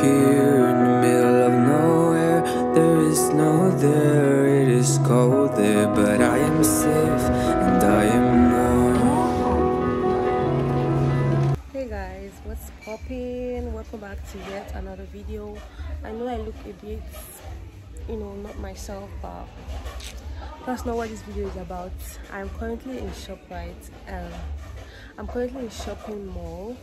here in the middle of nowhere. There is no there, it is cold there, but I am safe and I am known. Hey guys, what's poppin'? Welcome back to yet another video. I know I look a bit, you know, not myself, but that's not what this video is about. I'm currently in ShopRite. Um, I'm currently in shopping mall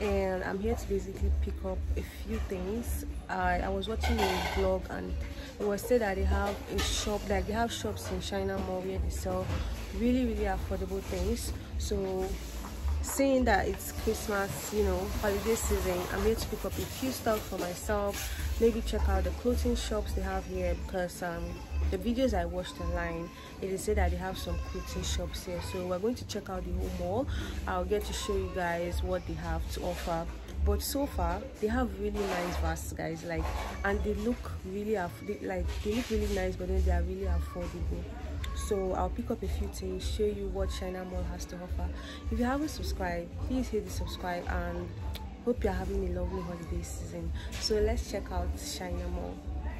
and I'm here to basically pick up a few things. I, I was watching a vlog and it was said that they have a shop, like they have shops in China Mall where they sell really really affordable things. So seeing that it's Christmas, you know, holiday season, I'm here to pick up a few stuff for myself. Maybe check out the clothing shops they have here because um, the videos I watched online, it is said that they have some clothing shops here. So we're going to check out the whole mall. I'll get to show you guys what they have to offer. But so far, they have really nice vests, guys. Like, and they look really they, like they look really nice, but then they are really affordable so i'll pick up a few things show you what china mall has to offer. If you haven't subscribed please hit the subscribe and hope you're having a lovely holiday season. So let's check out china mall.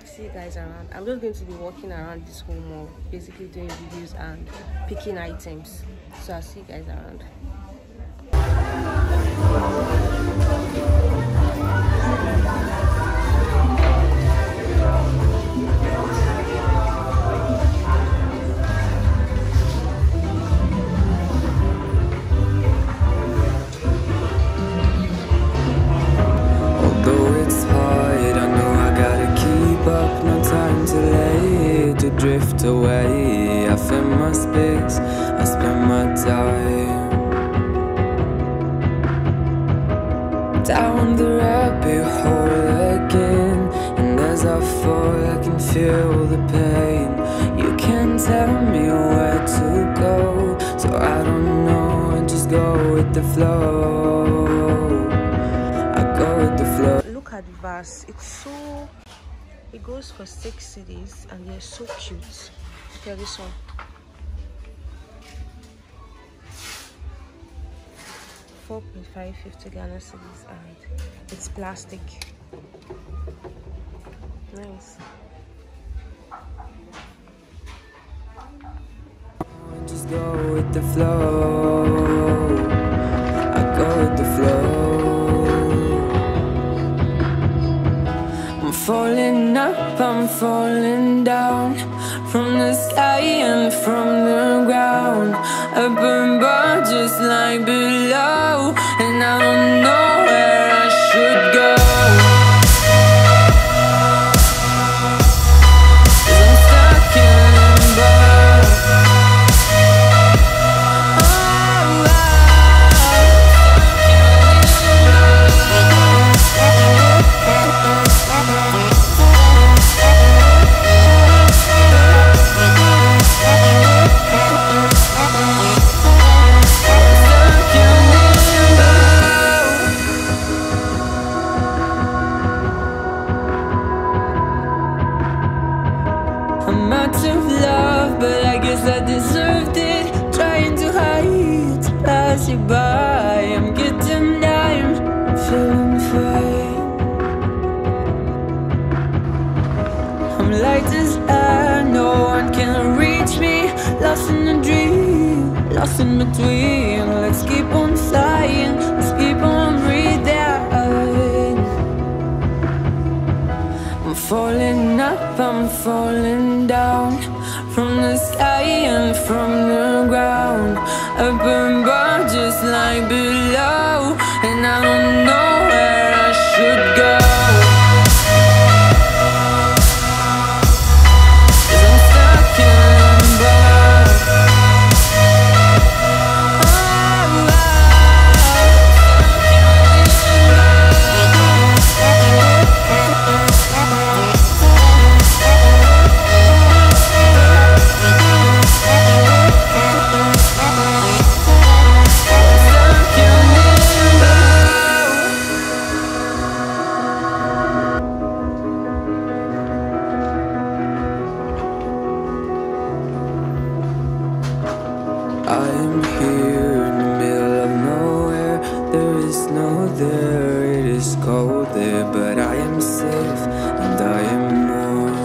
See you guys around. I'm just going to be walking around this whole mall basically doing videos and picking items. So i'll see you guys around drift away. I fill my space, I spend my time. Down the rabbit hole again. And as I fall, I can feel the pain. You can't tell me where to go, so I don't know. I just go with the flow. I go with the flow. look at the vase it's so it goes for six cedis and they're so cute. Look at this one. Four point five fifty Ghana cedis and it's plastic. Nice. Just go with the flow. Falling down from the sky and from the ground. Up above, just like below, I deserved it. Trying to hide, pass you by. I'm getting I'm feeling fine. I'm light as air, no one can reach me. Lost in a dream, lost in between. Let's keep on flying, let's keep on breathing. I'm falling up, I'm falling down from the sky and from the ground. Up above, just like below, and I don't know where I should go. It is snow there, it is cold there, but I am safe and I am warm.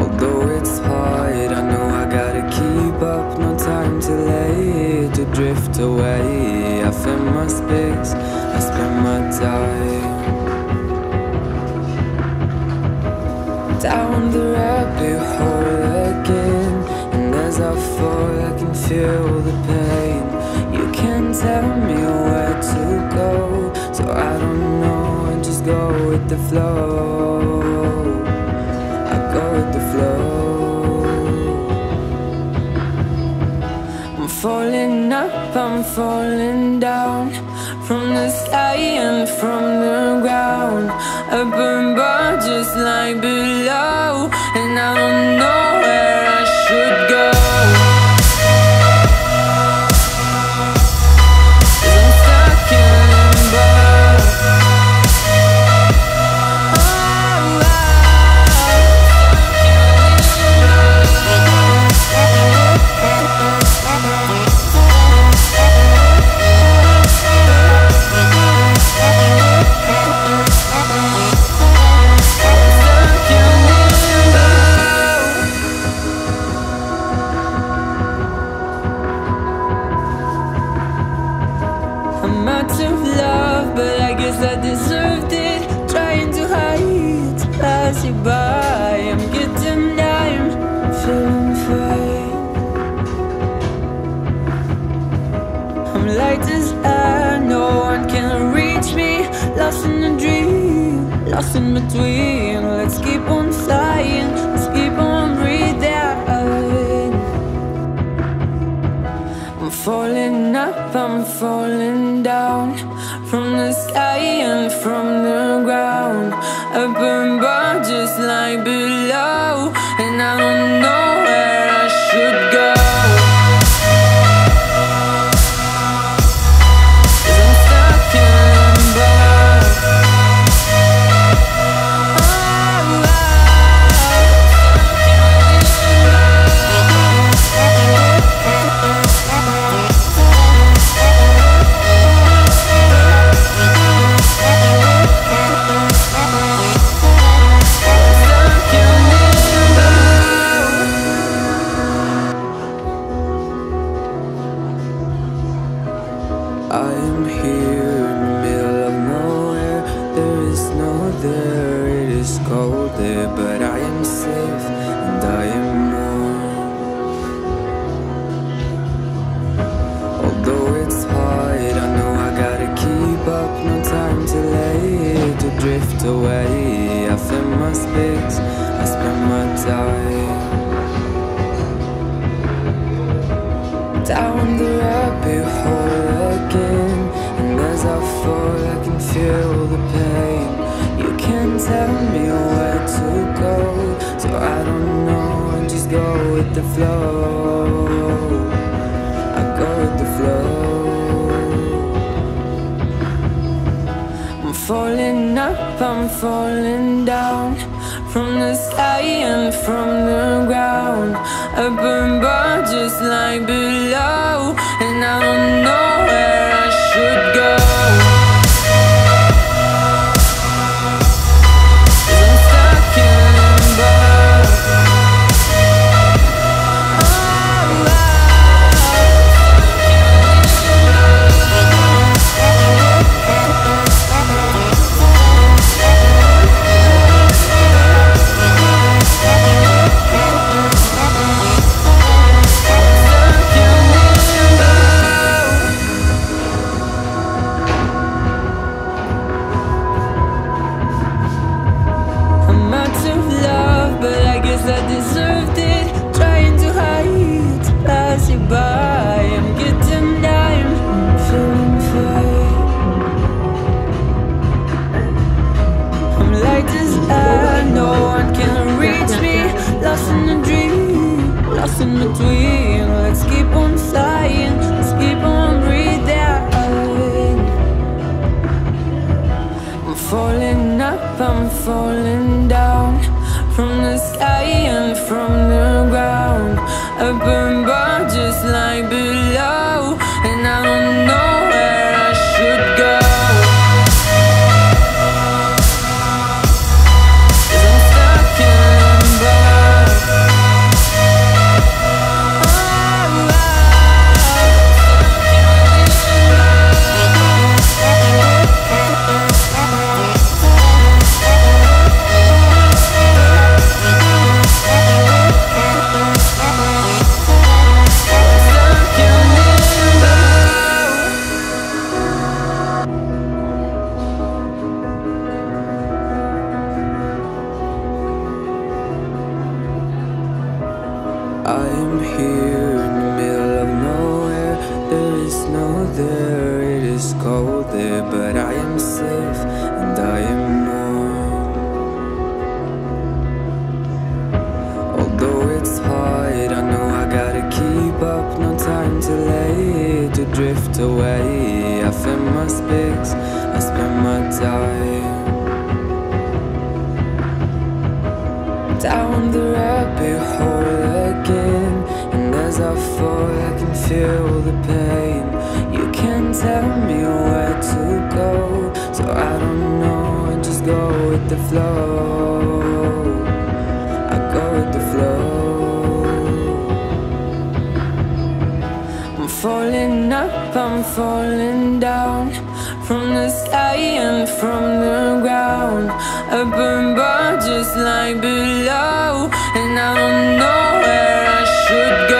Although it's hard, I know I gotta keep up, no time to lay to drift away. I fill my space, I spend my time down the rabbit hole again. and as I fall, I can feel the pain. Tell me where to go, so I don't know. I just go with the flow. I go with the flow. I'm falling up, I'm falling down from the sky and from the ground. Up above, just like below, and I don't know between. Let's keep on flying, let's keep on breathing. I'm falling up, I'm falling down from the sky and from the ground. Up above, just like below, and I don't there, it is cold there, but I am safe and I am more. Although it's hard, I know I gotta keep up. No time to lay to drift away. I fill my space, I spend my time. With the flow. I go with the flow. I'm falling up, I'm falling down from the sky and from the ground. Up above, just like below, dream, lost in between. Let's keep on flying, let's keep on breathing. I'm falling up, I'm falling down from the sky and from the ground. Up above, just like time. Down the rabbit hole again, and as I fall, I can feel the pain. You can't tell me where to go, so I don't know. I just go with the flow. I go with the flow. I'm falling up, I'm falling down From the sky from the ground. Up above just like below. And I don't know where I should go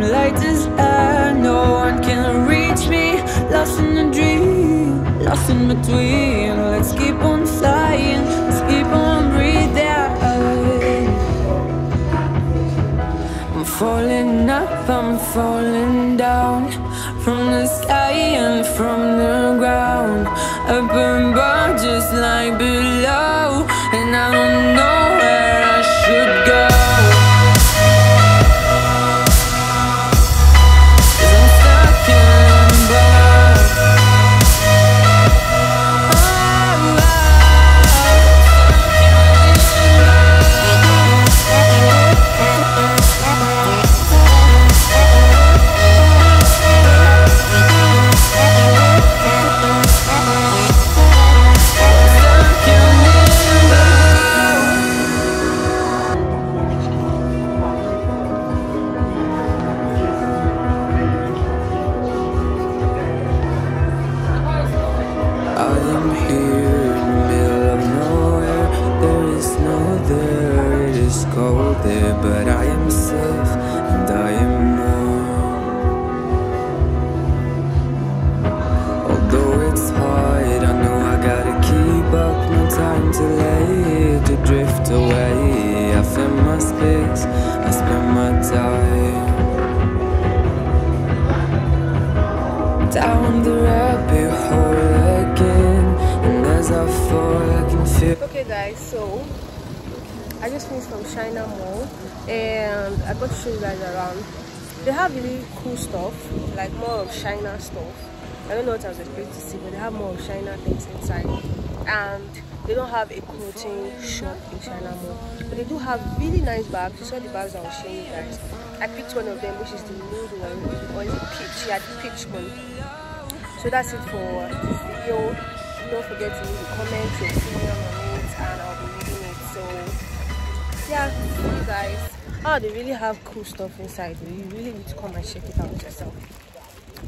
Light as air, no one can reach me. Lost in a dream, lost in between. Let's keep on flying, let's keep on breathing. I'm falling up, I'm falling down From the sky and from the ground Up above just like below And I don't know time to let to drift away. I fill my space, I spend my time. Down the rabbit hole again, and as I fall, I can feel. okay guys so i just finished from china mall and i got to show you guys around they have really cool stuff like more of china stuff i don't know what i was expecting to see but they have more of china things inside and they don't have a clothing shop in china mall but they do have really nice bags. You saw the bags i was showing you guys. I picked one of them which is the nude one or is it peach. Yeah the peach one. So that's it for this video. Don't forget to leave a comment your opinion on it and i'll be reading it. So yeah see you guys. Oh they really have cool stuff inside. You really need to come and check it out yourself.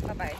Bye bye